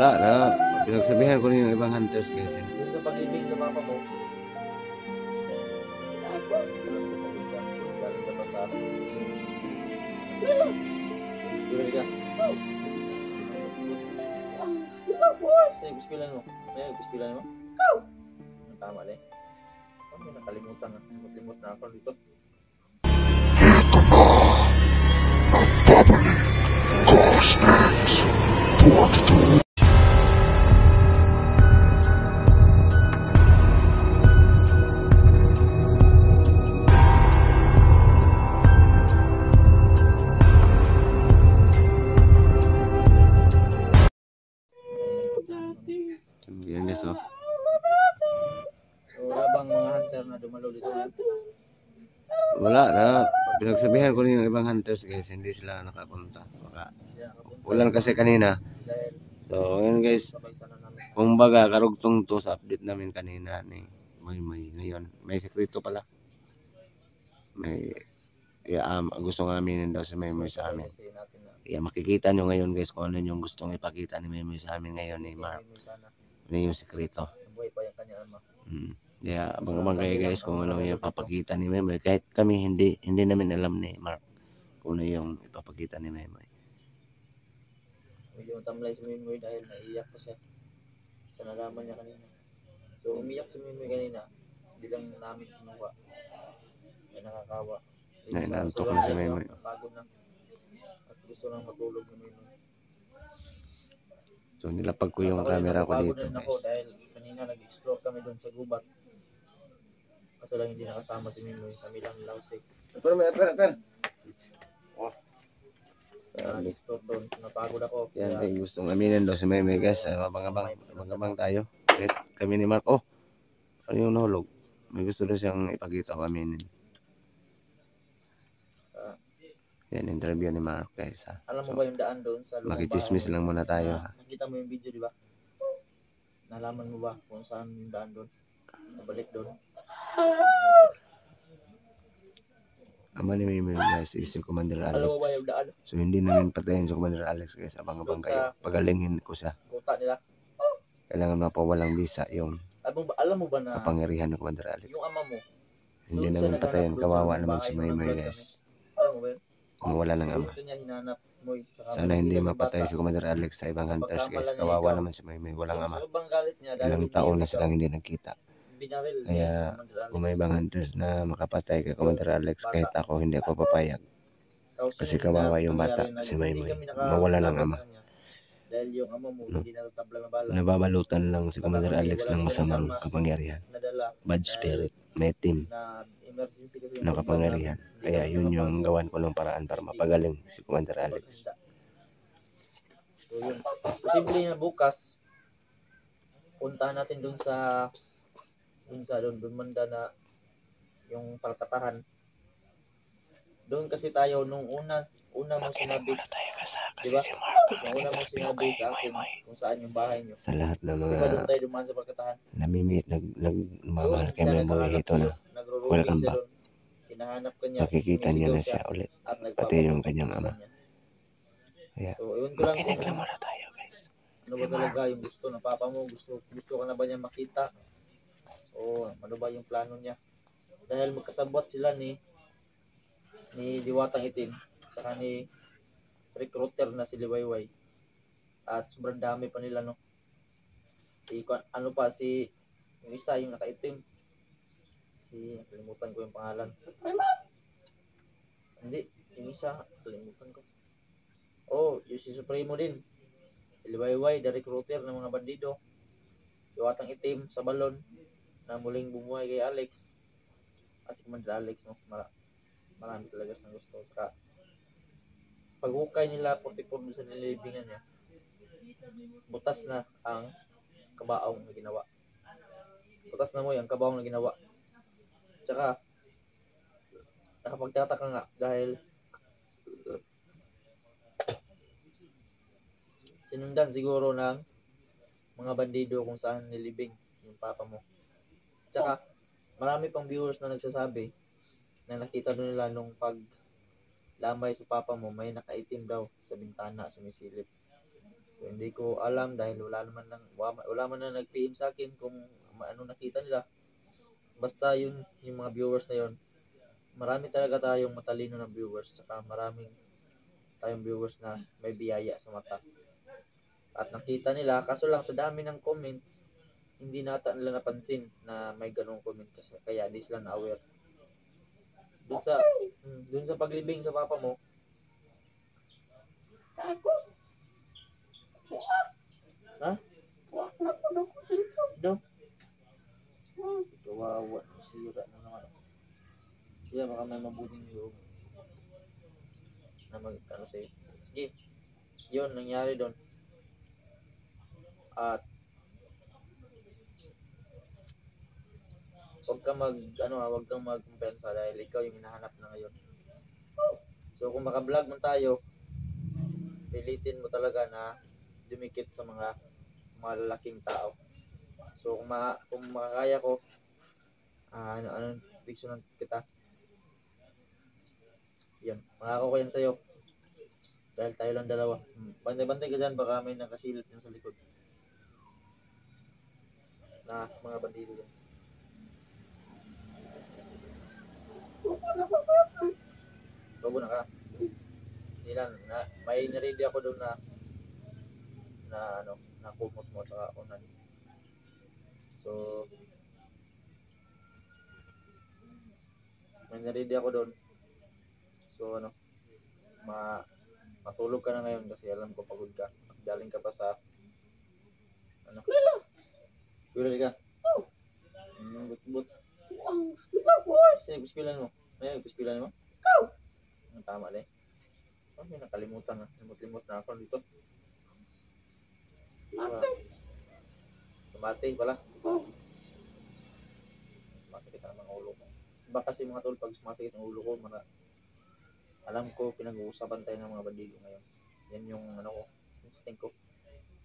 wala na pinagsabihan ko rin yung ibang hunters guys yun. sa pag-ibig sa mama mo Sige, guspilan mo. Sige, guspilan mo. Go! Tama na eh. Oh, nakalimutan na. Limot ako dito. Ito na! Ang Pinagsabihan ko rin yung ibang hunters guys. Hindi sila nakapunta. Baka ulan kasi kanina. So ngayon guys. Kumbaga karugtong to sa update namin kanina ni May May. Ngayon may sekreto pala. May yeah, um, gusto nga aminin daw si May May sa amin. Na Yeah, makikita nyo ngayon guys kung ano yung gustong ipakita ni May May sa amin ngayon ni Mark. Ano yung sekreto. nabuhay pa yung kanyang ama. Mm. Yeah, abang-abang kayo guys kung ano yung ipapakita ni May. Kahit kami hindi hindi namin alam ni Mark kung ano yung ipapakita ni May. Medyo matamlay si Mimoy dahil naiiyak pa siya sa nalaman niya kanina. So umiyak si Mimoy kanina, hindi lang namin kinuha. May nakakawa. Na inaantok na si Mimoy. Pagod na. At gusto nang matulog ni Mimoy. So nilapag ko yung camera ko dito rin ako guys. dahil kanina nag-explore kami doon sa gubat. Kaso lang hindi nakasama si Mimoy. Kami lang lausig. Pero may pero pero. Nag-explore doon. Napagod ako. Yan ay gustong aminin daw si May May guys. Uh, abang-abang, abang-abang tayo. Kahit kami ni Mark, oh, ano yung nahulog? May gusto daw siyang ipakita ko aminin. Ah. Yan, interview ni Mark guys ha. alam mo ba yung daan doon sa lumang Makichismis lang muna tayo Ah, ha. Nakita mo yung video, di ba? Nalaman mo ba kung saan yung daan doon? Nabalik doon. Ama ni May guys is si Commander Alex. So hindi namin patayin si Commander Alex guys. Abang-abang kayo. Pagalingin ko siya. Kuta nila. Kailangan mapawalang bisa yung Alam mo ba, na kapangyarihan ng Commander Alex. yung ama mo, Hindi namin patayin. Kawawa naman si nung May May nag-vlog guys. alam mo ba yun? Kung wala ng ama. Sana hindi mapatay si Commander Alex sa ibang hunters guys. Kawawa naman si May May. Walang ama. Ilang taon na silang hindi nagkita. Kaya. Kung may ibang hunters na makapatay kay Commander Alex kahit ako hindi ako papayag. Kasi kawawa yung bata, si Maymay. Mawala ng ama. Dahil yung ama mo, No. hindi natatabla ng bala. Nababalutan lang si Commander Alex ng masamang kapangyarihan. Bad spirit. May team ng kapangyarihan. Kaya yun yung gawan ko ng paraan para mapagaling si Commander Alex. So yun. Posible na bukas, puntahan natin dun sa dun sa dun, dun manda na yung palkatahan. Doon kasi tayo nung una una mo sinabi, tayo kasi, kasi Diba? si Mark nung una mo sinabi sa akin kung saan yung bahay nyo. Sa lahat ng Diba mga doon tayo dumaan sa palkatahan? namimit, nag, nag, mamahal Doon kay siya Memoy naghahanap dito na welcome back. doon. Hinahanap ka niya. makikita niya na siya ulit. At pati yung kanyang ama. Kaya, so, ko lang muna tayo guys. ano ba talaga yung gusto ng papa mo, gusto, gusto ka na ba niya makita? O ano ba yung plano niya? Dahil magkasabot sila ni ni Diwatang Itim saka ni recruiter na si Liwayway. At sobrang dami pa nila no? Si ano pa si yung isa yung nakaitim. Si kalimutan ko yung pangalan. Hindi yung isa kalimutan ko. Oh yung si Supremo din. Si Liwayway the recruiter ng mga bandido. Diwatang Itim sa balon na muling bumuhay kay Alex. At si Commander Alex no Mara- marami talaga siyang gusto. Saka paghukay nila 44 doon sa nilibingan niya butas na ang kabaong na ginawa. Butas na mo yung kabaong na ginawa. Tsaka nakapagtataka nga dahil sinundan siguro ng mga bandido kung saan nilibing yung papa mo tsaka marami pang viewers na nagsasabi na nakita doon nila nung pag lamay sa papa mo may nakaitim daw sa bintana sumisilip So, hindi ko alam dahil wala naman nang wala, wala man na nag-PM sa akin kung ano nakita nila. Basta yun yung mga viewers na yun. Marami talaga tayong matalino na viewers saka maraming tayong viewers na may biyaya sa mata. At nakita nila kaso lang sa dami ng comments hindi nata nila napansin na may ganong comment kasi kaya hindi sila na-aware. Dun sa mm, dun sa paglibing sa papa mo. Ha? Daw Hmm. kawawa sira na naman. Siya baka may mabuting loob na mag ano sa'yo. Sige, yun nangyari doon. At huwag ka mag ano ah, huwag kang magkumpensa dahil ikaw yung hinahanap na ngayon. So kung maka-vlog man tayo, pilitin mo talaga na dumikit sa mga malalaking tao. So kung ma kung makakaya ko, ah, ano ano fiction kita. Yan, makako ko yan sa'yo. Dahil tayo lang dalawa. Bantay-bantay ka dyan, baka may nakasilip yan sa likod. Na mga bandido yan. Wak na ko cellphone. Bago na ka. Lang, na, may naready ako doon na na ano, na kumot mo sa unan. So, may naready ako doon. So, ano, ma matulog ka na ngayon kasi alam ko pagod ka. Galing ka pa sa ano? Kila. Kuya ka? Oh. Mm, but, Ang iba boy. Kasi guspilan mo. May guspilan mo? Ikaw. Ang tama na eh. Oh, may nakalimutan na. Limot-limot na ako dito. Mate. Sa mati pala. Oh. Sumasakit ang mga ulo ko. Iba kasi mga tol, pag sumasakit ang ulo ko, mga, alam ko, pinag-uusapan tayo ng mga bandido ngayon. Yan yung, ano ko, instinct ko.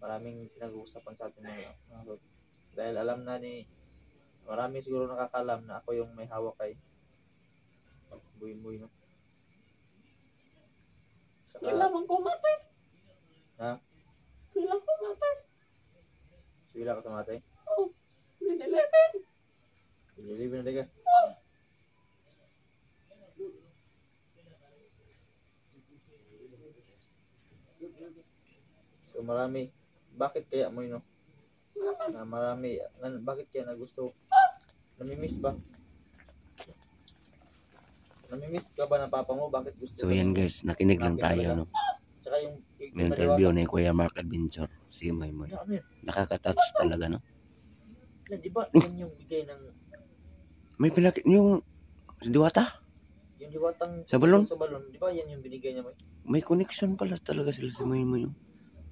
Maraming pinag-uusapan sa atin mga, mga tol. Dahil alam na ni, marami siguro nakakalam na ako yung may hawak kay buhay-buhay, no? Saka, Kila man ko mate. Ha? Kila ko mate. sila ka sa matay. Oh. Binilipin. Ililibin na ka. So marami, bakit kaya mo yun, no? Na marami, na, bakit kaya na gusto? Namimiss ba? Namimiss ka ba ng papa mo? Bakit gusto So yan guys, nakinig lang tayo no. Tsaka yung, May interview ni Kuya Mark Adventure. Si May May. Ano yun? Nakaka-touch talaga no. Di ba yan yung bigay ng May pinakit yung Diwata. yung diwatang Sa balon? Sa balon, di ba yan yung binigay niya? May? May connection pala talaga sila si May May.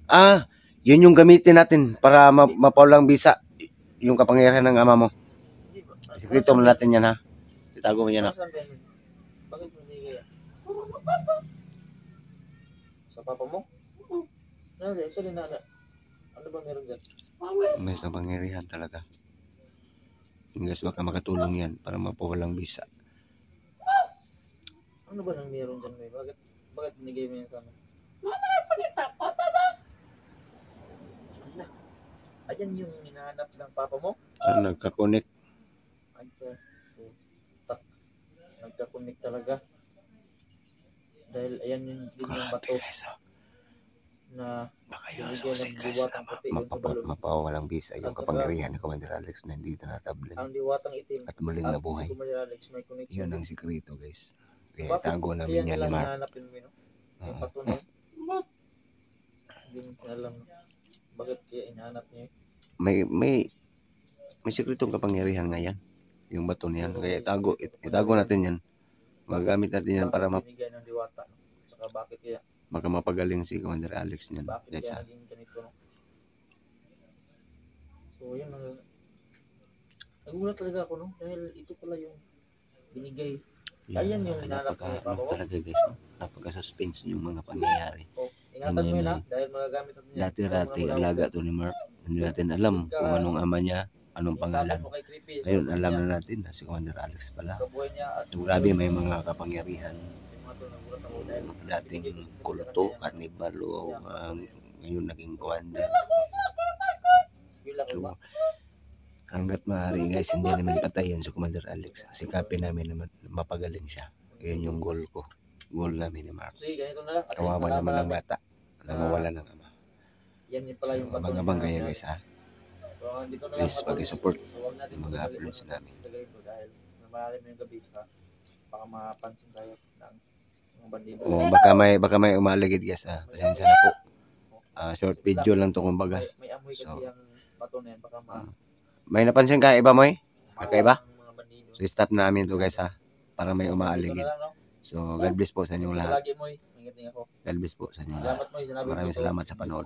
Ah, yun yung gamitin natin para ma- mapaulang bisa yung kapangyarihan ng ama mo. Sikreto mo natin yan ha. Itago mo yan ha. Nasaan ba yan? Bakit mo binigay yan? Sa papa mo? Oo. Ano din? Sa nana? Ano ba meron dyan? Mami. May kapangyarihan talaga. Yung guys, baka makatulong yan para mapawalang bisa. Ano ba nang meron dyan? May? Bakit, bakit binigay mo yan sa amin? Panita. Patada. Ayan yung hinahanap ng papa mo? Ah, nagka-connect. Ayan. Tak. Nagka-connect talaga. Dahil ayan yung din yung bato guys. na Baka yun sa ng puti dun sa balon. mapawalang bisa yung kapangyarihan ni Commander Alex na hindi na natablan. ang diwatang itim At muling at nabuhay. si Alex may connection. Yun ang sikreto guys. Kaya Bakit tago Kaya namin yan nila ni Mark. hinahanapin mo yun, no? Yung Oo. patunay. Mat. Hindi mo alam bakit kaya hinahanap niya yun. May, may, may sikretong kapangyarihan nga yan. Yung bato niyan. Kaya itago, it, itago natin yan. Magamit natin yan para ma, Bakit binigay ng diwata, no? Saka bakit kaya, baka mapagaling si Commander Alex niyan. bakit kaya naging ganito, no? So, yun ang nagulat talaga ako, no? Dahil ito pala yung binigay. Ayan yung napaka, ko, talaga guys. No? Napaka-suspense yung mga pangyayari. O, ingatan mo yun, ha? Dahil magagamit natin yan. Dati-rati alaga to ni Mark. Hindi natin alam kung anong ama niya, anong pangalan. Ngayon alam na natin na si Commander Alex pala. So, grabe may mga kapangyarihan yung dating kulto, kanibal o ang ngayon naging ko ba? So, hanggat maaari guys, hindi namin patayin si Commander Alex. Sikapin namin na ma- mapagaling siya. Yan yung goal ko. Goal namin ni Mark. Kawawa naman ang bata na mawala ng ama. Yan yun pala So, yung bato abang-abang kayo guys ha. So, Please, pag-support So, natin mga uploads yung namin. Dahil malalim yung gabi baka mapansin tayo ng mga bandido. O baka may baka may umaligid guys ha. Pasensya na po. Ah, short video lang to kumbaga. May, amoy kasi So, yung bato na yan. Baka ma... May napansin ka iba mo eh? Kakaiba? So stop namin to guys ha. Para may umaaligid. So God bless po sa inyong lahat. God bless po sa inyong lahat. Maraming salamat sa panood.